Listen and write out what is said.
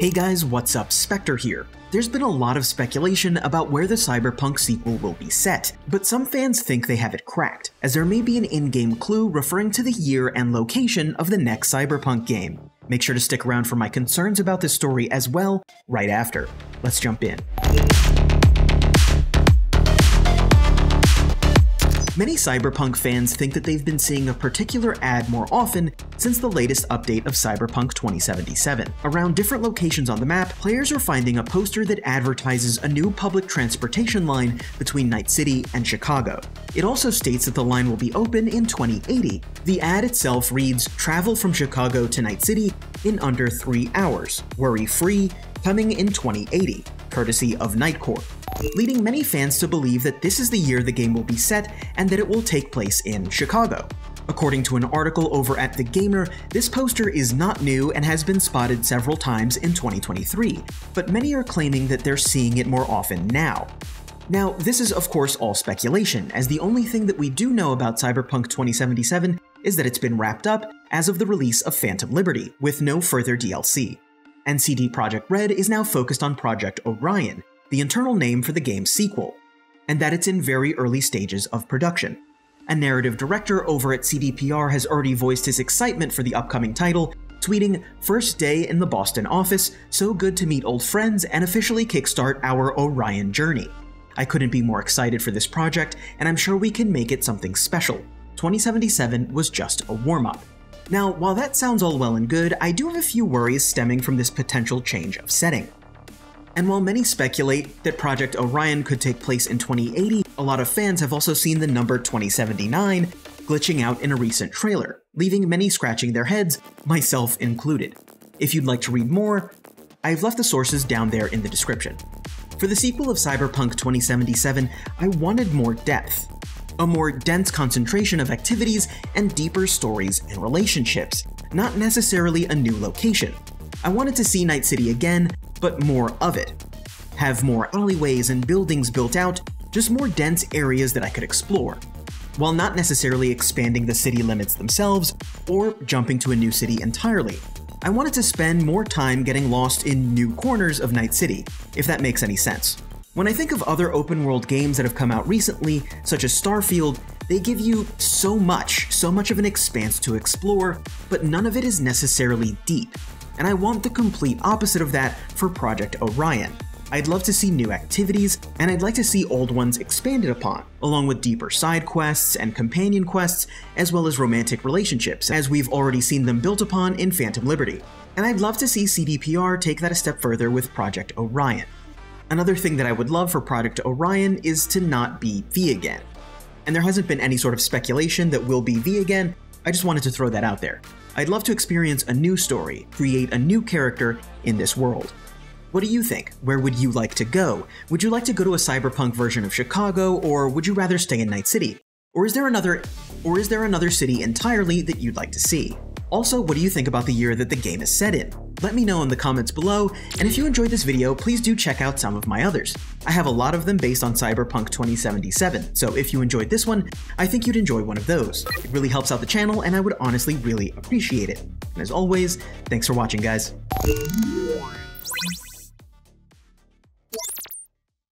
Hey guys, what's up? Spectre here. There's been a lot of speculation about where the Cyberpunk sequel will be set, but some fans think they have it cracked, as there may be an in-game clue referring to the year and location of the next Cyberpunk game. Make sure to stick around for my concerns about this story as well, right after. Let's jump in. Many Cyberpunk fans think that they've been seeing a particular ad more often since the latest update of Cyberpunk 2077. Around different locations on the map, players are finding a poster that advertises a new public transportation line between Night City and Chicago. It also states that the line will be open in 2080. The ad itself reads, travel from Chicago to Night City in under three hours, worry-free, coming in 2080, courtesy of Night NightCorp leading many fans to believe that this is the year the game will be set and that it will take place in Chicago. According to an article over at The Gamer, this poster is not new and has been spotted several times in 2023, but many are claiming that they're seeing it more often now. Now, this is of course all speculation, as the only thing that we do know about Cyberpunk 2077 is that it's been wrapped up as of the release of Phantom Liberty, with no further DLC. And CD Projekt Red is now focused on Project Orion, the internal name for the game's sequel, and that it's in very early stages of production. A narrative director over at CDPR has already voiced his excitement for the upcoming title, tweeting, First day in the Boston office, so good to meet old friends and officially kickstart our Orion journey. I couldn't be more excited for this project, and I'm sure we can make it something special. 2077 was just a warm up. Now, while that sounds all well and good, I do have a few worries stemming from this potential change of setting. And while many speculate that Project Orion could take place in 2080, a lot of fans have also seen the number 2079 glitching out in a recent trailer, leaving many scratching their heads, myself included. If you'd like to read more, I've left the sources down there in the description. For the sequel of Cyberpunk 2077, I wanted more depth, a more dense concentration of activities and deeper stories and relationships, not necessarily a new location. I wanted to see Night City again, but more of it. Have more alleyways and buildings built out, just more dense areas that I could explore, while not necessarily expanding the city limits themselves or jumping to a new city entirely. I wanted to spend more time getting lost in new corners of Night City, if that makes any sense. When I think of other open world games that have come out recently, such as Starfield, they give you so much, so much of an expanse to explore, but none of it is necessarily deep and I want the complete opposite of that for Project Orion. I'd love to see new activities, and I'd like to see old ones expanded upon, along with deeper side quests and companion quests, as well as romantic relationships, as we've already seen them built upon in Phantom Liberty. And I'd love to see CDPR take that a step further with Project Orion. Another thing that I would love for Project Orion is to not be V again. And there hasn't been any sort of speculation that will be V again, I just wanted to throw that out there. I'd love to experience a new story, create a new character in this world. What do you think? Where would you like to go? Would you like to go to a cyberpunk version of Chicago, or would you rather stay in Night City? Or is there another or is there another city entirely that you'd like to see? Also, what do you think about the year that the game is set in? Let me know in the comments below, and if you enjoyed this video, please do check out some of my others. I have a lot of them based on Cyberpunk 2077, so if you enjoyed this one, I think you'd enjoy one of those. It really helps out the channel, and I would honestly really appreciate it. And as always, thanks for watching, guys.